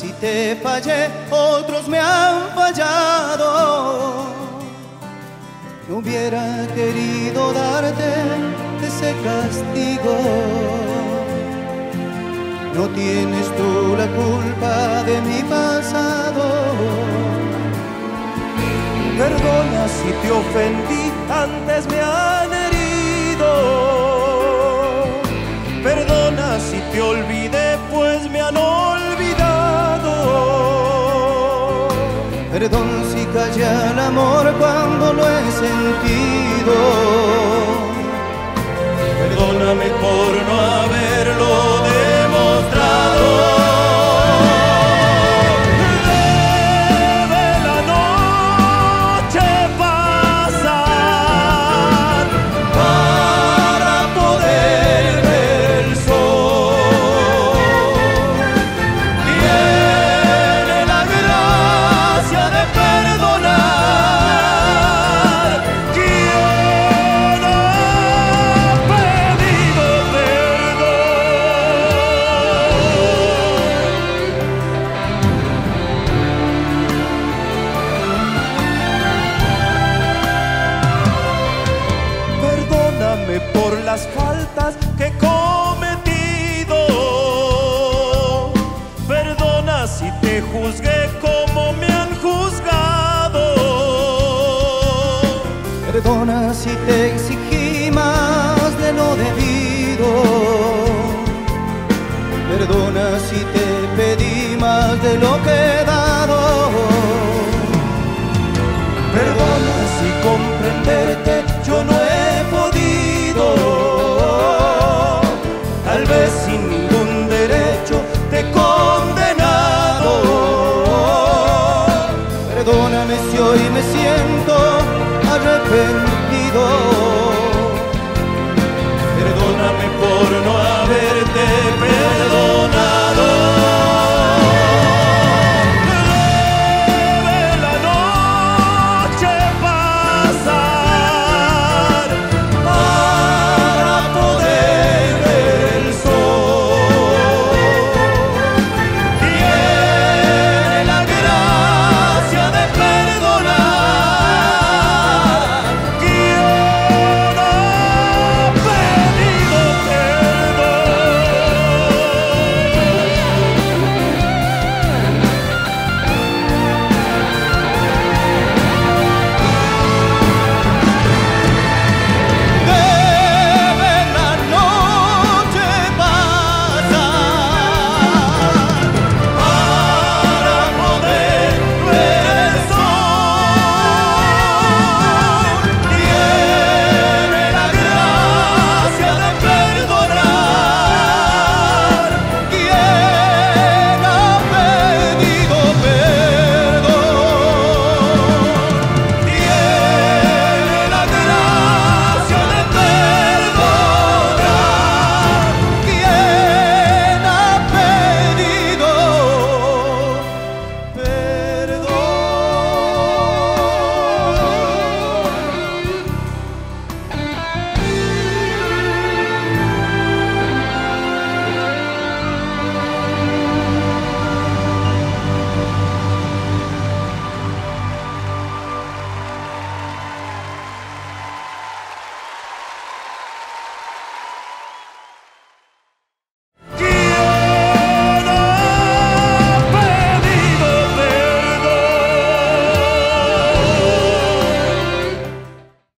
Si te fallé, otros me han fallado. No hubiera querido darte ese castigo. No tienes tú la culpa de mi pasado. Perdona si te ofendí, antes me han herido. Perdona si te olvidé, Perdón si calla el amor cuando lo sentido. Faltas que he cometido. Perdona si te juzgué como me han juzgado. Perdona si te exigí más de lo debido. Perdona si te pedí más de lo que he Sin ningún derecho te condenado. Perdóname si hoy me siento arrepentido.